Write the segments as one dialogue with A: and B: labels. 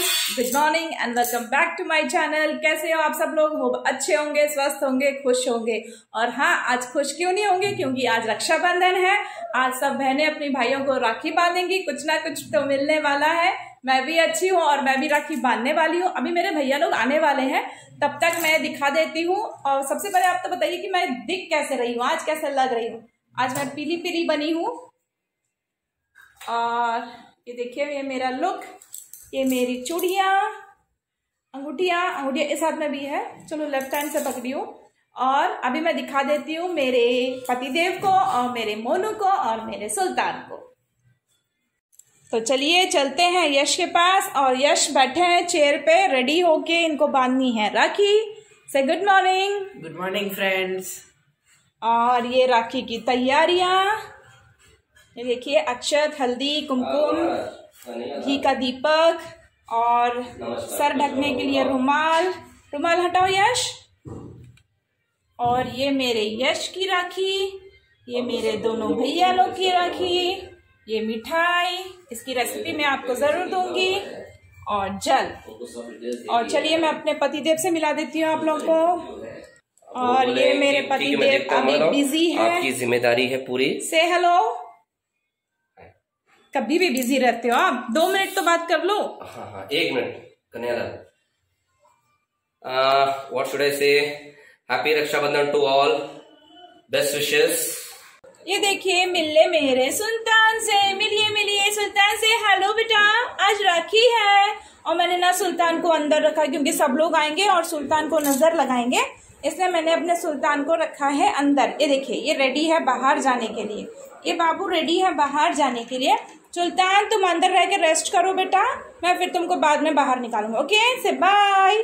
A: Friends good morning and welcome back to my channel कैसे हो आप सब लोग? हो अच्छे होंगे, स्वस्थ होंगे, खुश होंगे। और हाँ आज खुश क्यों नहीं होंगे? क्योंकि आज रक्षाबंधन है। आज सब बहनें अपने भाइयों को राखी बांधेंगी। कुछ ना कुछ तो मिलने वाला है। मैं भी अच्छी हूँ और मैं भी राखी बांधने वाली हूँ। अभी मेरे भैया लोग आने वाले हैं। तब तक मैं दिखा देती हूँ। और सबसे पहले आप तो बताइए कि मैं दिख कैसे रही हूँ? आज कैसे लग रही हूँ? आज मैं पीली पीली बनी हूँ। और ये देखिए, ये मेरा लुक ये मेरी चूड़िया अंगूठिया अंगूठिया इस हाथ में भी है। चलो लेफ़्ट हैंड से पकड़ी हूँ। और अभी मैं दिखा देती हूँ मेरे पतिदेव को और मेरे मोनू को और मेरे सुल्तान को। तो चलिए चलते हैं यश के पास और यश बैठे हैं चेयर पे रेडी होके इनको बांधनी है। राखी से good morning
B: good morning friends
A: और ये राखी की तैयारियाँ। ये देखिए अक्षत हल्दी कुमकुम। घी का दीपक और सर ढकने के लिए रुमाल। रुमाल हटाओ यश। और ये मेरे यश की राखी ये मेरे दोनों भैया लोग की राखी ये मिठाई इसकी रेसिपी मैं आपको ज़रूर दूँगी। और जल। और चलिए मैं अपने पतिदेव से मिला देती हूँ आप लोगों को। और ये मेरे पतिदेव अभी बिज़ी है।
B: आपकी ज़िम्मेदारी है पूरी।
A: से हेलो कभी भी बिज़ी रहते हो आप? दो मिनट तो बात कर लो।
B: हाँ हाँ एक minute Kanyalal what should I say happy Rakshabandhan to all best wishes
A: ये देखिए मिलने मेरे सुल्तान से। मिलिए मिलिए सुल्तान से। हेलो बेटा। आज राखी है। और मैंने ना सुल्तान को अंदर रखा क्योंकि सब लोग आएँगे और सुल्तान को नज़र लगाएँगे। इसलिए मैंने अपने सुल्तान को रखा है अंदर। ये देखिए ये रेडी है बाहर जाने के लिए। ये बाबू रेडी है बाहर जाने के लिए। सुल्तान तुम अंदर रह के रेस्ट करो बेटा। मैं फिर तुमको बाद में बाहर निकालूँगा ओके से बाय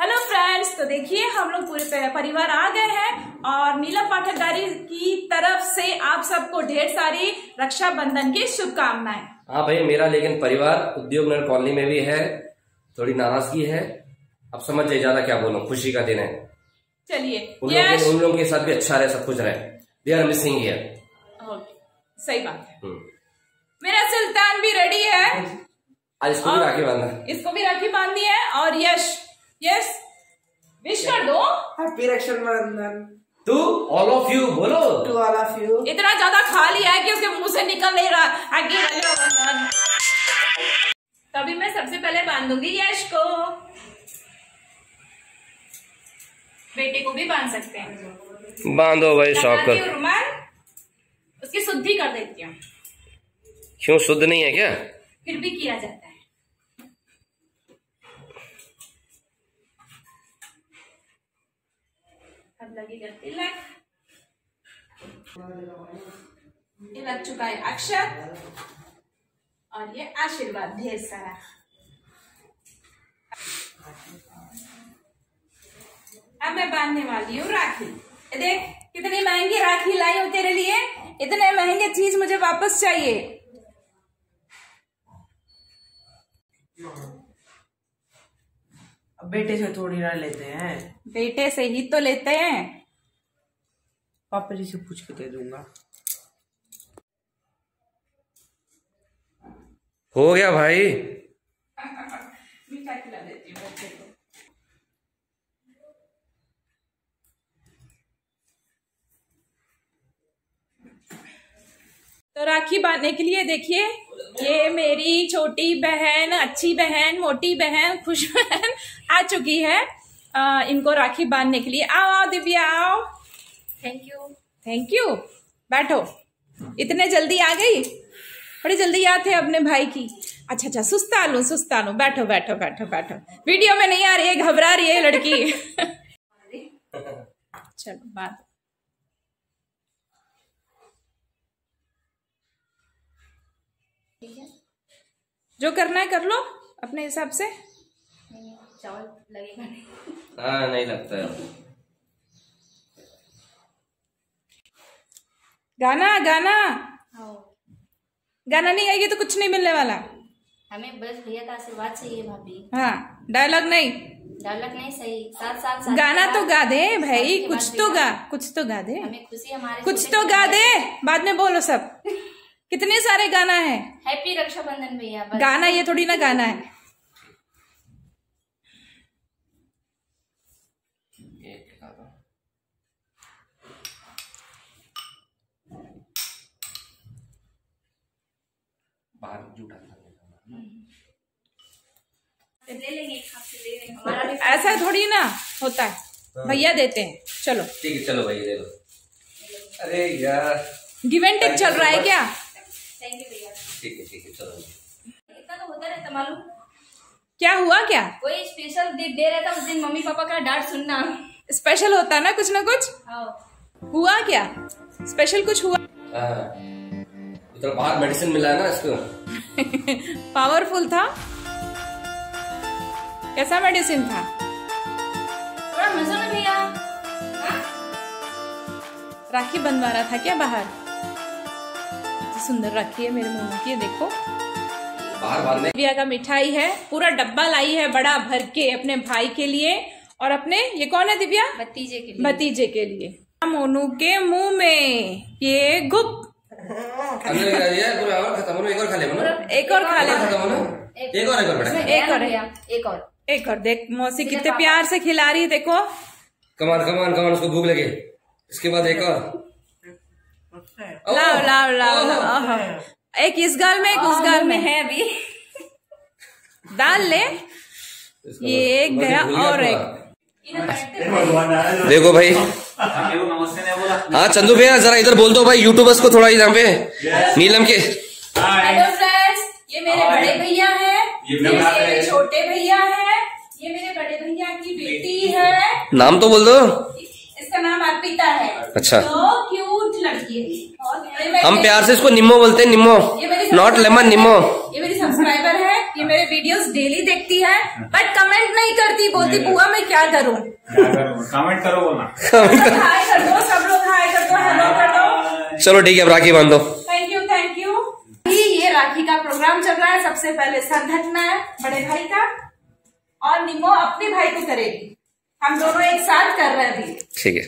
A: हेलो फ्रेंड्स तो देखिए हम लोग पूरे परिवार आ गए हैं और नीलम पाठकदारी की तरफ़ से आप सबको ढेर सारी रक्षाबंधन की शुभकामनाएँ।
B: हाँ भाई मेरा लेकिन परिवार उद्योग नगर कॉलोनी में भी है थोड़ी नाराज़गी है। अब समझ जाइए ज़्यादा क्या बोलूँ खुशी का दिन है।
A: चलिए
B: उन लोगों लोगों के साथ भी अच्छा रहे सब कुछ रहे। दे आर मिसिंग
A: सही बात है।
B: हम्म।
A: मेरा सुल्तान भी रेडी है।
B: आज इसको भी राखी बांधा
A: इसको भी राखी बांधनी है और यश यश विश कर दो।
C: Happy Rakshabandhan
B: to all of you बोलो।
C: टू ऑल ऑफ़ यू
A: इतना ज़्यादा खा लिया है कि उसके मुँह से निकल नहीं रहा। रक्षाबंधन तभी मैं सबसे पहले बांधूँगी यश को। बेटे को भी बाँध सकते हैं।
B: बांधो भाई शौक कर।
A: उसकी शुद्धि कर देती हूँ।
B: क्यों शुद्ध नहीं है क्या?
A: फिर भी किया जाता है। अब ये लग चुका है अक्षत। और ये आशीर्वाद, ढेर सारा। अब मैं बांधने वाली हूँ राखी। देख, कितनी महँगी राखी लाई हूँ तेरे लिए। इतने महँगे चीज़ मुझे वापस चाहिए।
C: अब बेटे से थोड़ी ना लेते हैं।
A: बेटे से ही तो लेते हैं।
C: पापा जी से पूछ के दे दूँगा।
B: हो गया भाई।
A: मीठा खिला देती हूँ तो राखी बांधने के लिए देखिए ये मेरी छोटी बहन अच्छी बहन मोटी बहन खुश बहन आ चुकी है। आ, इनको राखी बांधने के लिए आओ आओ दिव्या आओ। थैंक यू थैंक यू बैठो। इतने जल्दी आ गई? बड़ी जल्दी याद है अपने भाई की। अच्छा अच्छा सुस्ता लू सुस्ता लू बैठो बैठो बैठो बैठो। वीडियो में नहीं आ रही है घबरा रही है लड़की। चलो बात। जो करना है कर लो अपने हिसाब से।
B: चावल हाँ नहीं लगता है।
A: गाना गाना। गाना नहीं आएगी तो कुछ नहीं मिलने वाला।
D: हमें बस भैया का आशीर्वाद चाहिए भाभी।
A: हाँ डायलॉग नहीं।
D: डायलॉग नहीं सही। साथ साथ साथ।
A: गाना तो गा दे भाई कुछ तो गा कुछ तो गा दे।
D: हमें खुशी हमारे
A: कुछ तो गा दे बाद में बोलो सब। कितने सारे गाना है?
D: हैप्पी रक्षाबंधन भैया
A: गाना ये थोड़ी ना गाना है।
D: बाहर जुटा ले लेंगे
A: ऐसा थोड़ी ना होता है। हाँ। भैया देते हैं। चलो।
B: ठीक है चलो भैया दे दो अरे यार।
A: गिवेंट चल रहा है क्या?
D: थैंक यू भैया।
B: ठीक है ठीक है चलो।
D: इतना तो होता रहता मालूम?
A: क्या हुआ क्या?
D: कोई स्पेशल डे डे रहता उस दिन मम्मी पापा का डांट सुनना।
A: स्पेशल होता ना कुछ ना कुछ?
D: आओ
A: हुआ क्या? स्पेशल कुछ हुआ?
B: हाँ इतना बाहर मेडिसिन मिला है ना इसको।
A: पावरफुल था। कैसा मेडिसिन था?
D: थोड़ा मज़ा में भैया। हाँ?
A: राखी बनवा रहा था क्या बाहर? कितनी सुंदर रखी है मेरे मोनू की देखो।
B: बाहर
A: दिव्या का मिठाई है पूरा डब्बा लाई है बड़ा भर के अपने भाई के लिए और अपने ये कौन है दिव्या?
D: भतीजे के लिए।
A: भतीजे के लिए। मोनू के मुँह में ये गुप।
B: अंदर लगा दिया पूरा और खत्म हो एक और खा ले
A: एक और खा ले।
B: खत्म हो ना? एक और एक और
A: एक और
D: एक और।
A: एक और देख मौसी कितने प्यार से खिला रही है देखो।
B: कमान कमान कमान उसको भूख लगे। इसके बाद एक और।
A: लाओ लाओ लाओ लाओ। एक इस गाल में एक उस गाल में
D: है अभी।
A: डाल ले। ये एक गया और एक।
B: देखो भाई।
E: नमस्ते नहीं बोला
B: हाँ चंदू भैया जरा इधर बोल दो भाई यूट्यूबर्स को थोड़ा यहाँ पे नीलम के।
A: हेलो फ्रेंड्स ये मेरे बड़े भैया हैं।
E: ये
A: ये
E: मेरे
A: छोटे भैया हैं। ये मेरे बड़े भैया की बेटी है।
B: नाम तो बोल दो।
A: इसका नाम अर्पिता है।
B: अच्छा।
A: तो
B: हम प्यार से इसको निम्मो बोलते हैं निम्मो। Not lemon Nimmo.
A: ये मेरी सब्सक्राइबर है। ये मेरे वीडियोस डेली देखती है बट कमेंट नहीं करती बोलती बुआ मैं क्या करूँ?
E: कमेंट करो? बोलना।
A: हाय कर। दो सब लोग हाय कर दो हेलो कर दो।
B: चलो ठीक है अब राखी बाँध। दो
A: थैंक यू थैंक यू ये राखी का प्रोग्राम चल रहा है। सबसे पहले संघटना है बड़े भाई का और निमो अपने भाई को करेगी। हम दोनों एक साथ कर रहे हैं अभी।
B: ठीक है।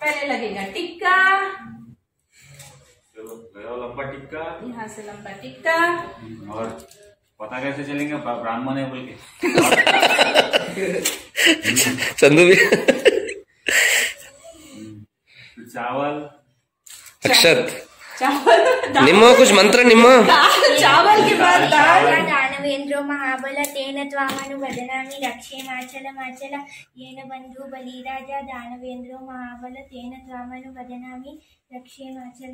A: पहले लगेगा टिक्का।
E: चलो लंबा टिक्का।
A: यहाँ से लंबा टिक्का।
E: और पता कैसे चलेंगे? ब्राह्मण है बोल के।
B: चंदू भी।
E: चावल।
B: अक्षत।
A: चावल।
B: निम्मो कुछ मंत्र निम्मो?
A: चावल के बाद दाल।
F: दानवेन्द्रो महाबल तेन त्वामनुवदनामि रक्षे माचल माचल येन बन्धु बलिराजा दानवेन्द्रो महाबल तेन त्वामनुवदनामि रक्षे माचल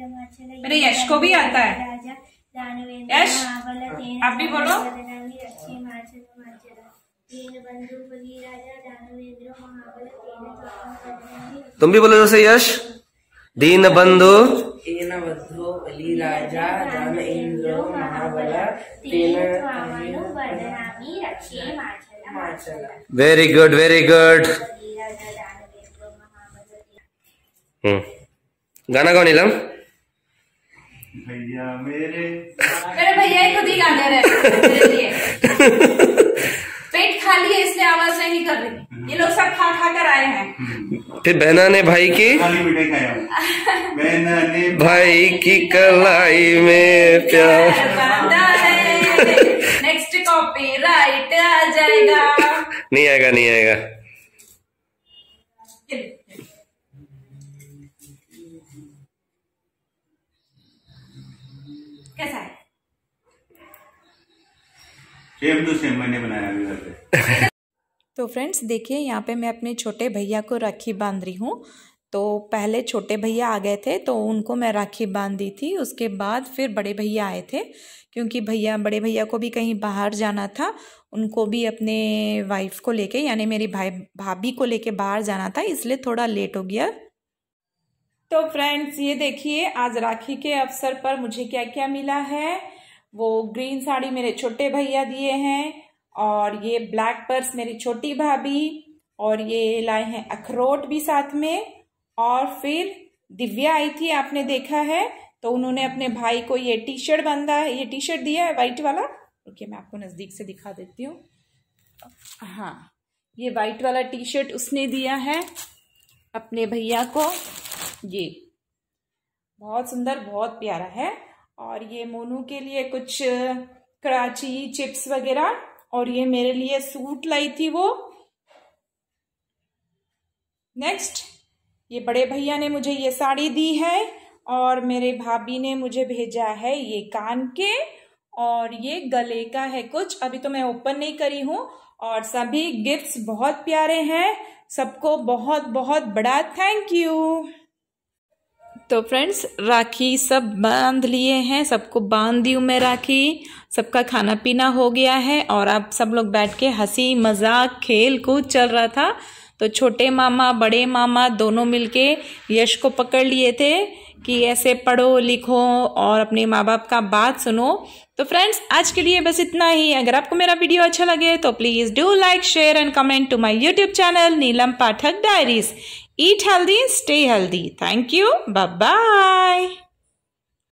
A: यश को भी आता है।
F: राजा दानवेन्द्र महाबल तेन
A: आप भी बोलो।
F: येन दानवेन्द्रो महाबल तेन त्वामनुवदनामि
B: तुम भी बोलो जैसे यश। दीन बंधु।
C: तेन बद्धो बलिराजा महाबल
F: तेन
B: वेरी गुड वेरी गुड गाना गाओ नीलम।
E: भैया मेरे।
A: मेरे भैया खुद ही गा दे रहे मेरे लिए पेट खाली है इसलिए आवाज़ नहीं कर रही। ये लोग सब खा खा कर आए हैं।
B: फिर बहना ने भाई की?
E: हूँ। मैंने
B: भाई की कलाई में प्यार।
A: नेक्स्ट कॉपी राइट आ जाएगा।
B: नहीं आएगा नहीं आएगा।
A: कैसा है?
E: सेम टू सेम मैंने बनाया अभी घर पे।
A: तो फ्रेंड्स देखिए, यहाँ पे मैं अपने छोटे भैया को राखी बाँध रही हूँ। तो पहले छोटे भैया आ गए थे तो उनको मैं राखी बाँध दी थी। उसके बाद फिर बड़े भैया आए थे, क्योंकि भैया, बड़े भैया को भी कहीं बाहर जाना था। उनको भी अपने वाइफ को लेके, यानी मेरी भाई, भाभी को लेके बाहर जाना था, इसलिए थोड़ा लेट हो गया। तो फ्रेंड्स, ये देखिए, आज राखी के अवसर पर मुझे क्या क्या मिला है? वो ग्रीन साड़ी मेरे छोटे भैया दिए हैं। और ये ब्लैक पर्स मेरी छोटी भाभी और ये लाए हैं अखरोट भी साथ में। और फिर दिव्या आई थी, आपने देखा है तो उन्होंने अपने भाई को ये टी शर्ट बांधा है, ये टी शर्ट दिया है वाइट वाला। ओके, मैं आपको नज़दीक से दिखा देती हूँ। हाँ ये वाइट वाला टी शर्ट उसने दिया है अपने भैया को। ये बहुत सुंदर, बहुत प्यारा है। और ये मोनू के लिए कुछ कराची चिप्स वगैरह। और ये मेरे लिए सूट लाई थी वो। नेक्स्ट ये बड़े भैया ने मुझे ये साड़ी दी है और मेरे भाभी ने मुझे भेजा है ये कान के और ये गले का है कुछ। अभी तो मैं ओपन नहीं करी हूँ और सभी गिफ्ट्स बहुत प्यारे हैं। सबको बहुत बहुत बड़ा थैंक यू तो फ्रेंड्स राखी सब बाँध लिए हैं, सबको बाँध दी हूँ मैं राखी। सबका खाना पीना हो गया है और अब सब लोग बैठ के हँसी मज़ाक खेल कूद चल रहा था। तो छोटे मामा, बड़े मामा दोनों मिलके यश को पकड़ लिए थे कि ऐसे पढ़ो, लिखो और अपने माँ बाप का बात सुनो। तो फ्रेंड्स आज के लिए बस इतना ही। अगर आपको मेरा वीडियो अच्छा लगे तो please do like share and comment to my YouTube channel Neelam Pathak diaries Eat healthy, stay healthy. Thank you. Bye bye.